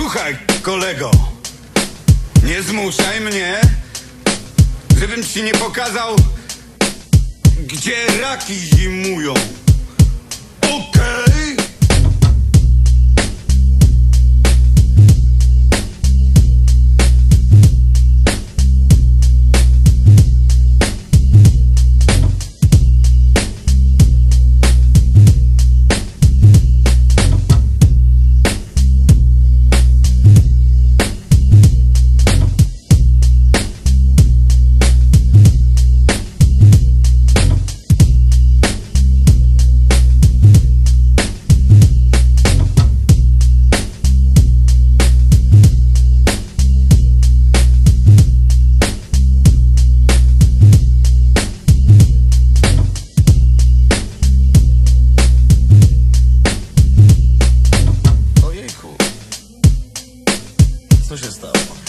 Słuchaj, kolego, nie zmuszaj mnie, żebym ci nie pokazał, gdzie raki zimują. co się stało?